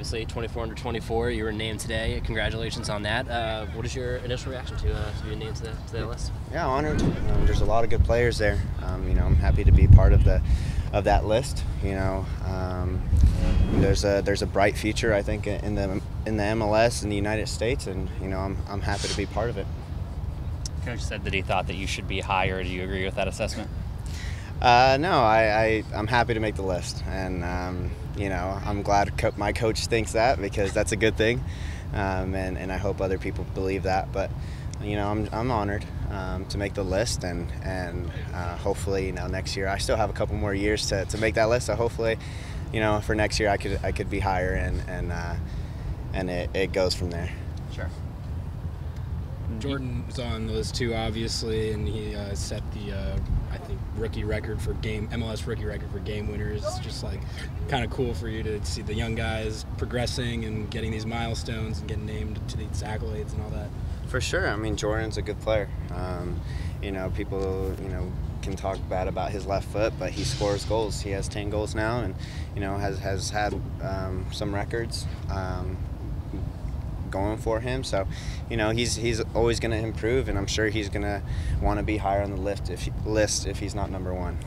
obviously 24 under 24. You were named today. Congratulations on that. Uh, what is your initial reaction to, uh, to being named to, the, to that list? Yeah, honored. Um, there's a lot of good players there. Um, you know, I'm happy to be part of the of that list. You know, um, there's a there's a bright future I think in the in the MLS in the United States, and you know, I'm I'm happy to be part of it. Coach said that he thought that you should be higher. Do you agree with that assessment? Uh, no, I, I am happy to make the list, and um, you know I'm glad co- my coach thinks that because that's a good thing, um, and and I hope other people believe that. But you know I'm, I'm honored um, to make the list, and and uh, hopefully you know next year I still have a couple more years to, to make that list. So hopefully, you know for next year I could I could be higher, and and uh, and it, it goes from there. Sure. Jordan's on the list too, obviously, and he uh, set the uh, I think rookie record for game MLS rookie record for game winners. It's just like kind of cool for you to see the young guys progressing and getting these milestones and getting named to these accolades and all that. For sure. I mean, Jordan's a good player. Um, you know, people you know can talk bad about his left foot, but he scores goals. He has 10 goals now, and you know has has had um, some records. Um, going for him. So, you know, he's he's always going to improve, and I'm sure he's going to want to be higher on the list if list if he's not number one.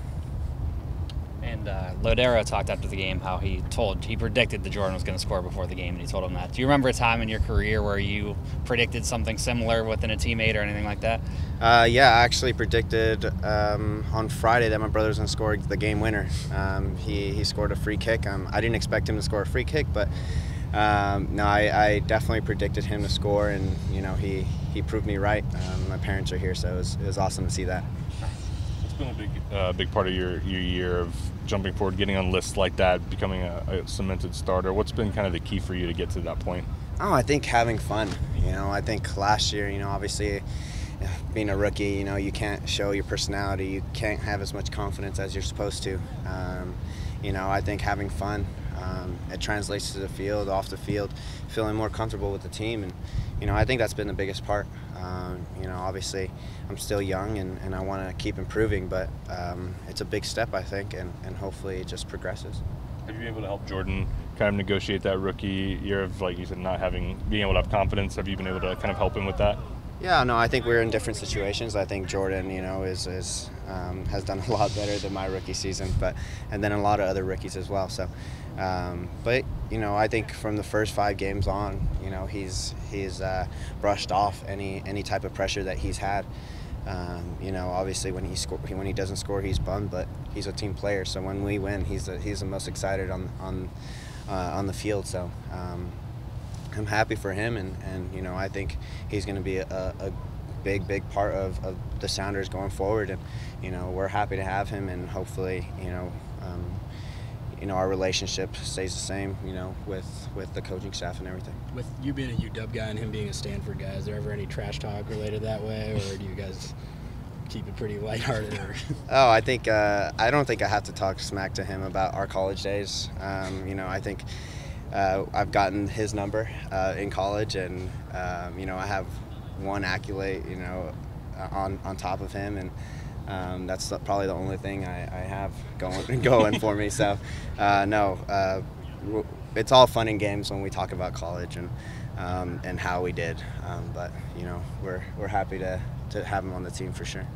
And uh, Lodeiro talked after the game how he told he predicted that Jordan was going to score before the game, and he told him that. Do you remember a time in your career where you predicted something similar within a teammate or anything like that? Uh, yeah, I actually predicted um, on Friday that my brother was going to score the game winner. Um, he he scored a free kick. Um, I didn't expect him to score a free kick, but um, no, I, I, definitely predicted him to score, and you know he, he proved me right. Um, my parents are here, so it was, it was awesome to see that. It's been a big uh, big part of your, your year of jumping forward, getting on lists like that, becoming a, a, cemented starter. What's been kind of the key for you to get to that point? Oh, I think having fun. You know, I think last year, you know, obviously being a rookie, you know, you can't show your personality. You can't have as much confidence as you're supposed to. Um, you know, I think having fun um, it translates to the field, off the field, feeling more comfortable with the team, and you know I think that's been the biggest part. Um, you know, obviously I'm still young and, and I want to keep improving, but um, it's a big step I think, and, and hopefully it just progresses. Have you been able to help Jordan kind of negotiate that rookie year of like you said, not having being able to have confidence? Have you been able to kind of help him with that? Yeah, no, I think we're in different situations. I think Jordan, you know, is, is um, has done a lot better than my rookie season, but and then a lot of other rookies as well. So, um, but you know, I think from the first five games on, you know, he's he's uh, brushed off any any type of pressure that he's had. Um, you know, obviously when he score, when he doesn't score, he's bummed, but he's a team player. So when we win, he's the, he's the most excited on on uh, on the field. So um, I'm happy for him, and, and you know I think he's going to be a, a, big big part of, of the Sounders going forward, and you know we're happy to have him, and hopefully you know. Um, you know our relationship stays the same. You know, with with the coaching staff and everything. With you being a UW guy and him being a Stanford guy, is there ever any trash talk related that way, or do you guys keep it pretty lighthearted? Or? oh, I think uh, I don't think I have to talk smack to him about our college days. Um, you know, I think uh, I've gotten his number uh, in college, and um, you know I have one accolade, you know, on on top of him, and um, that's probably the only thing I, I have going going for me. So uh, no, uh, it's all fun and games when we talk about college and um, and how we did, um, but you know we're we're happy to to have him on the team for sure.